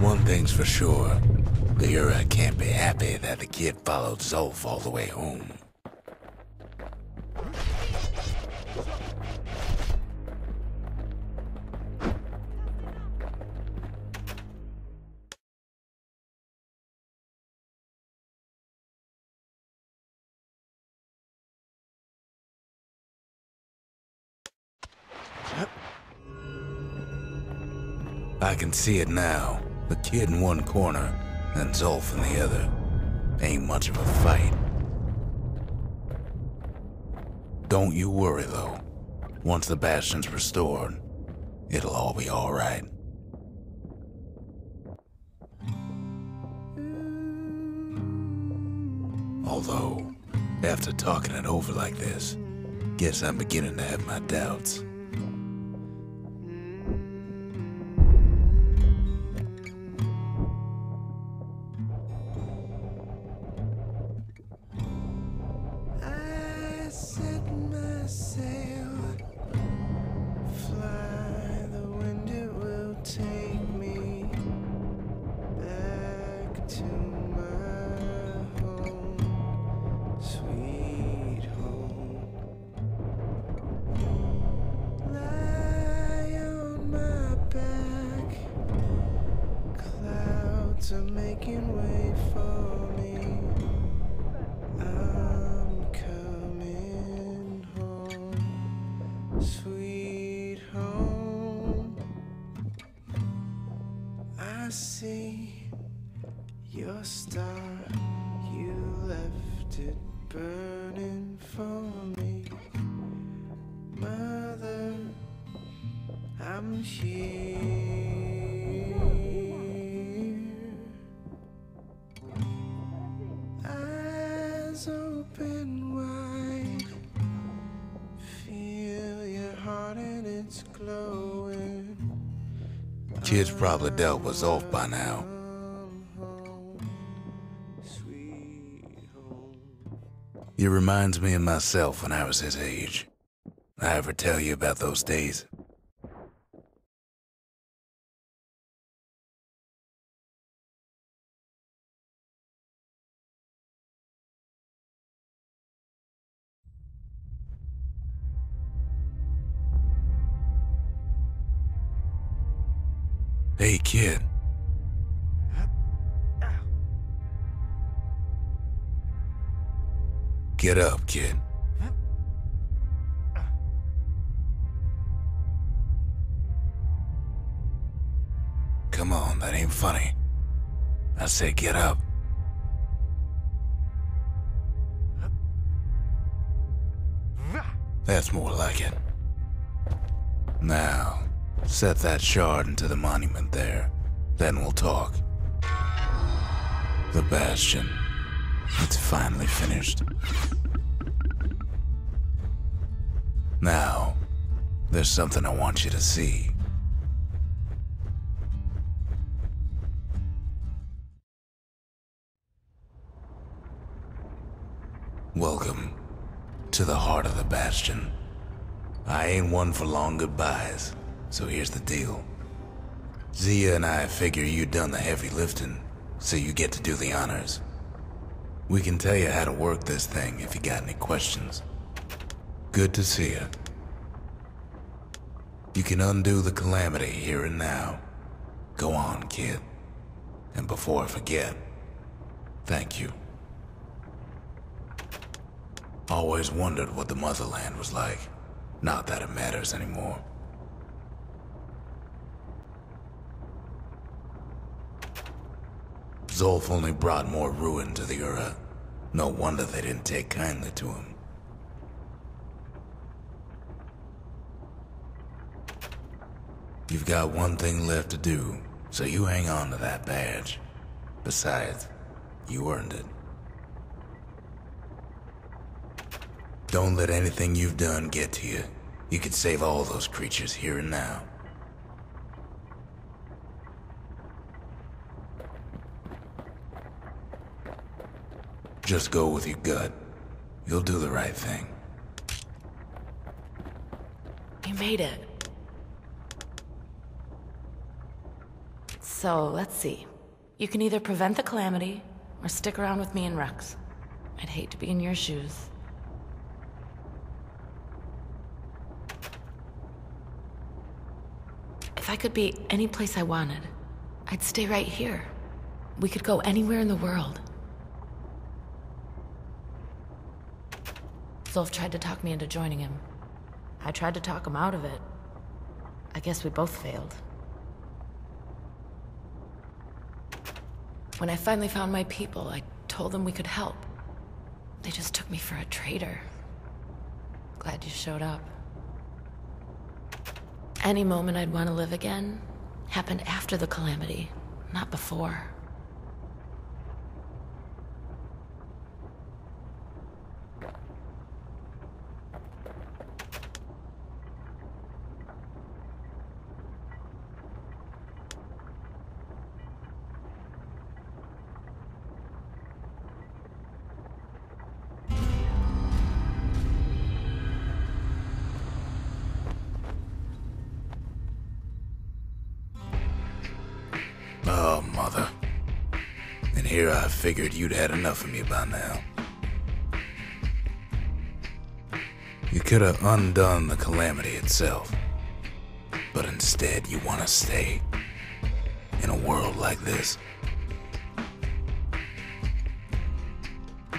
One thing's for sure. The Ura can't be happy that the kid followed Zulf all the way home. I can see it now. The kid in one corner, and Zulf in the other. Ain't much of a fight. Don't you worry, though. Once the Bastion's restored, it'll all be alright. Although, after talking it over like this, guess I'm beginning to have my doubts. Open wide. Feel your heart and it's glowing. Kid's probably dealt was off by now. Sweet home. It reminds me of myself when I was his age. I ever tell you about those days? Get up, kid. Come on, that ain't funny. I said get up. That's more like it. Now, set that shard into the monument there. Then we'll talk. The Bastion. It's finally finished. Now, there's something I want you to see. Welcome to the heart of the Bastion. I ain't one for long goodbyes, so here's the deal. Zia and I figure you done the heavy lifting, so you get to do the honors. We can tell you how to work this thing if you got any questions. Good to see you. You can undo the calamity here and now. Go on, kid. And before I forget, thank you. Always wondered what the motherland was like. Not that it matters anymore. Zulf only brought more ruin to the Ura. No wonder they didn't take kindly to him. You've got one thing left to do, so you hang on to that badge. Besides, you earned it. Don't let anything you've done get to you. You could save all those creatures here and now. Just go with your gut. You'll do the right thing. You made it. So, let's see. You can either prevent the calamity, or stick around with me and Rucks. I'd hate to be in your shoes. If I could be any place I wanted, I'd stay right here. We could go anywhere in the world. Zulf tried to talk me into joining him. I tried to talk him out of it. I guess we both failed. When I finally found my people, I told them we could help. They just took me for a traitor. Glad you showed up. Any moment I'd want to live again happened after the calamity, not before. Here I figured you'd had enough of me by now. You could have undone the calamity itself. But instead, you want to stay in a world like this.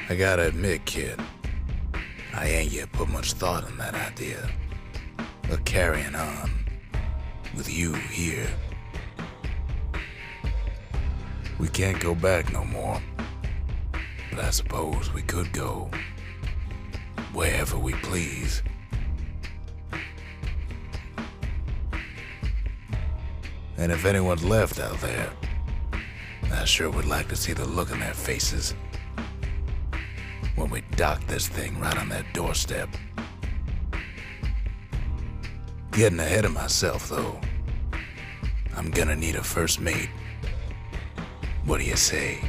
I gotta admit, kid, I ain't yet put much thought in that idea of carrying on with you here. We can't go back no more. But I suppose we could go wherever we please. And if anyone's left out there, I sure would like to see the look on their faces when we dock this thing right on their doorstep. Getting ahead of myself, though. I'm gonna need a first mate. What do you say?